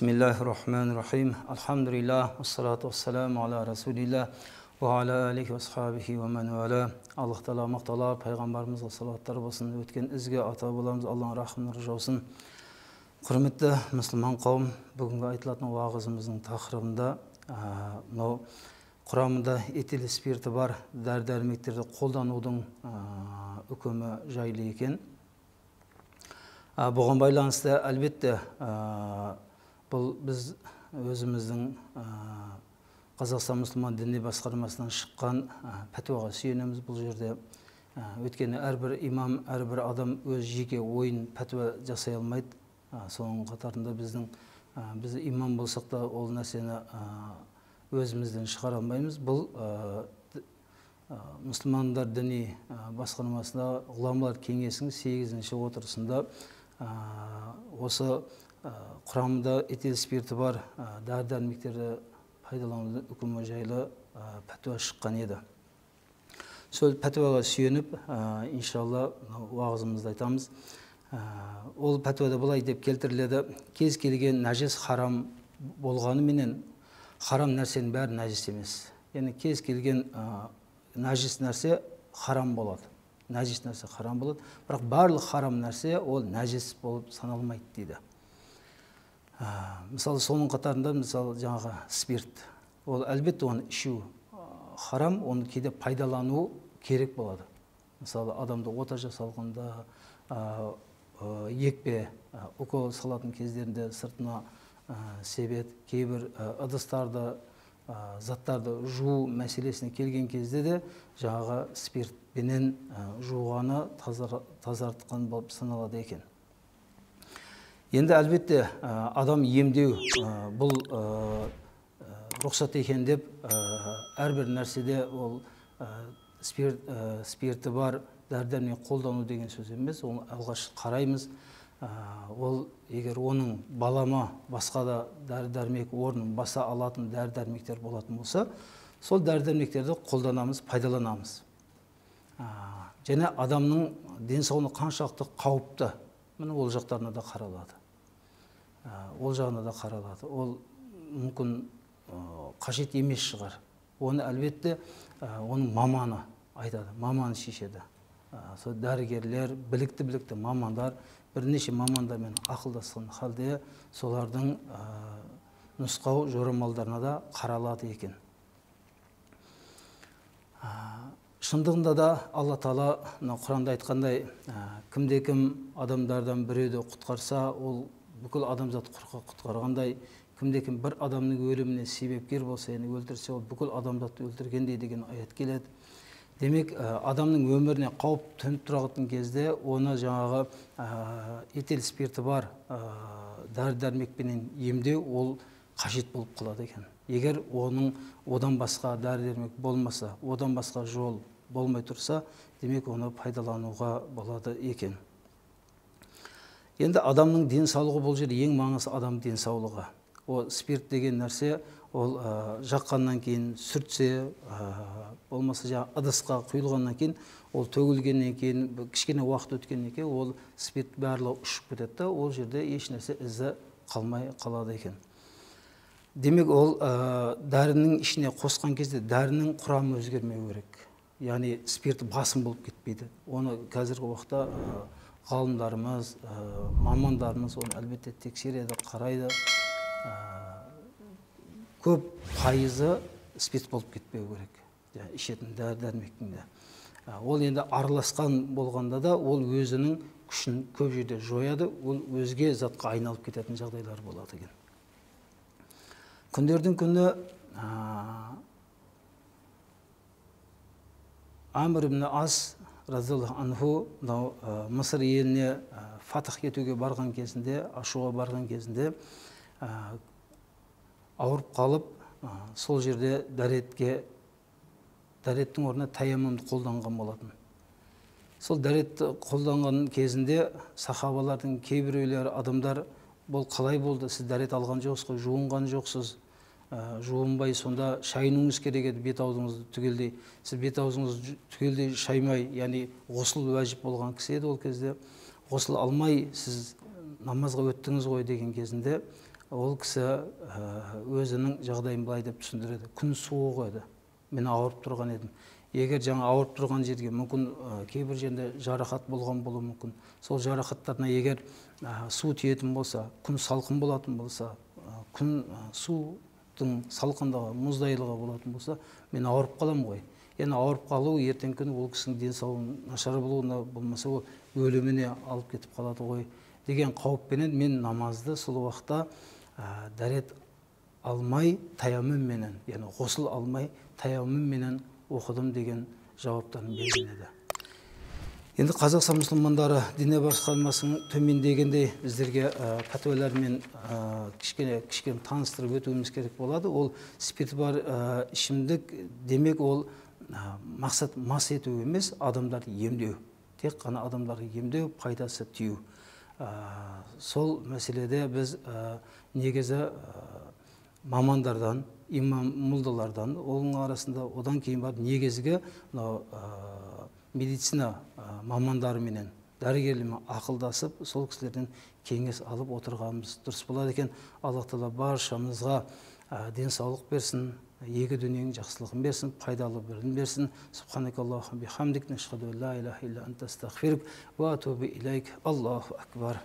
Рахмани рахим. Алхамдулиллах, ассалату вассаламу аля расулилlah ва аля алихи асхабихи ва ман вала. Аллах тағала мақтала пайғамбарымызға салаваттар болсын. Өткен ізге ата боламыз, Алланың рахымы жаусын. Құрметті мұсылман қауым, бүгінгі айтылатын уағызымыздың тақырыбында мынау құрамында этил спирті бар дәрі дәрмектерді қолданудың үкімі жайлы екен бұған байланысты әлбетте бұл біз өзіміздің қазақстан мұсылман діни басқармасынан шыққан пәтуаға сүйенеміз бұл жерде. Өйткені әрбір имам әрбір адам өз жеке ойын пәтуа жасай алмайды. Соның қатарында біздің біз имам болсақ та ол нәрсені өзімізден шығара алмаймыз. Бұл мұсылмандар діни басқармасында ғұламалар кеңесінің сегізінші отырысында осы құрамында этил спирті бар. Дәрі дәрмектерді пайдаланудың үкімі жайлы пәтуа шыққан еді. Сол пәтуаға сүйеніп иншалла уағызымызды айтамыз. Ол пәтуада былай деп келтіріледі. Кез келген нәжіс харам болғаныменен харам нәрсенің бәрі нәжіс емес. Яғни кез келген нәжіс нәрсе харам болады. Нәжіс нәрсе харам болады. Бірақ барлық харам нәрсе ол нәжіс болып саналмайды дейді. Мысалы соның қатарында мысалы жаңағы спирт. Ол әлбетте оны ішу харам оны кейде пайдалану керек болады. Мысалы адамды ота жасалғанда екпе укол салатын кездерінде сыртына себет кейбір ыдыстарды заттарды жуу мәселесіне келген кезде де жаңағы спиртпенен жуғаны тазартқан болып саналады екен. Енді әлбетте адам емдеу бұл рұқсат екен деп әрбір нәрседе ол спирт, спирті бар дәрі дәрмек қолдану деген сөз емес оны алғаш қараймыз. Ол егер оның балама басқа да дәрі дәрмек орнын баса алатын дәрі дәрмектер болатын болса сол дәрі дәрмектерді қолданамыз пайдаланамыз. Және адамның денсаулығына қаншалықты қауіпті міне ол жақтарына да қаралады. Ол жағына да қаралады. Ол мүмкін қажет емес шығар. Оны әлбетте оның маманы айтады маманы шешеді. Сол дәрігерлер білікті білікті мамандар бірнеше мамандармен ақылдасқан халде солардың нұсқау жорамалдарына да қаралады екен. Шындығында да алла тағала мына құранда айтқандай кімде кім адамдардан біреуді құтқарса ол бүкіл адамзат құтқарғандай кімде кім бір адамның өліміне себепкер болса яғни өлтірсе ол бүкіл адамзатты өлтіргендей деген аят келеді. Демек адамның өміріне қауіп төніп тұратын кезде оны жаңағы этил спирті бар дәрі дәрмекпенен емдеу ол қажет болып қалады екен. Егер оның одан басқа дәрі дәрмек болмаса одан басқа жол болмай тұрса демек оны пайдалануға болады екен. Енді адамның денсаулығы бұл жерде ең маңызды адам денсаулығы. Ол спирт деген нәрсе ол жаққаннан кейін сүртсе болмаса жаңағы ыдысқа құйылғаннан кейін ол төгілгеннен кейін кішкене уақыт өткеннен кейін ол спирт барлығы ұшып кетеді да ол жерде ешнәрсе ізі қалмай қалады екен. Демек ол дәрінің ішіне қосқан кезде дәрінің құрамы өзгермеу керек. Яғни спирт басым болып кетпейді. Оны қазіргі уақытта ғалымдарымыз мамандарымыз оны әлбетте тексереді қарайды. Көп пайызы спирт болып кетпеу керек ішетін дәрі дәрмектің де. Ол енді араласқан болғанда да ол өзінің күшін көп жерде жояды ол өзге затқа айналып кететін жағдайлар болады екен. Күндердің күні ибн ас разиаллаху анху мынау мысыр еліне фатх етуге барған кезінде ашуға барған кезінде ауырып қалып сол жерде дәретке дәреттің орнына тәйямымды қолданған болатын. Сол дәретті қолданған кезінде сахабалардың кейбіреулері адамдар бұл қалай болды? Сіз дәрет алған жоқсыз ғой жуынған жоқсыз жуынбай сонда шайынуыңыз керек еді бет аузыңызды түгелдей. Сіз бет аузыңызды түгелдей шаймай яғни ғұсыл уәжіп болған кісі еді ол кезде. Ғұсыл алмай сіз намазға өттіңіз ғой деген кезінде ол кісі өзінің жағдайын былай деп түсіндіреді. Күн суық еді. Мен ауырып тұрған едім. Егер жаңа ауырып тұрған жерге мүмкін кейбір жерде жарақат болған болуы мүмкін. Сол жарақаттарына егер су тиетін болса күн салқын болатын болса күн судың салқындығы мұздайлығы болатын болса мен ауырып қаламын ғой. Енді ауырып қалу ертеңгі күні ол кісінің денсаулығының нашар болуына болмаса ол өліміне алып кетіп қалады ғой деген қауіппенен мен намазды сол уақытта дәрет алмай таяммумменен яғни ғұсыл алмай таяммумменен оқыдым деген жауаптарын берген еді енді қазақстан мұсылмандары діни басқармасының төмендегендей біздерге пәтуалармен кішкене кішкене таныстырып өтуіміз керек болады. Ол спирті бар ішімдік демек ол мақсат мас ету емес адамдарды емдеу. Тек қана адамдарды емдеу пайдасы тию. Сол мәселеде біз негізі мамандардан имам молдалардан оның арасында одан кейін барып негізгі мынау медицина мамандарыменен дәрігерлермен ақылдасып сол кісілерден кеңес алып отырғанымыз дұрыс болады екен. Аллах тағала баршамызға денсаулық берсін екі дүниенің жақсылығын берсін пайдалы білім берсін. Субханакаллаху бихамдик нашхаду ла илля анта ва атубу илейк аллаху акбар.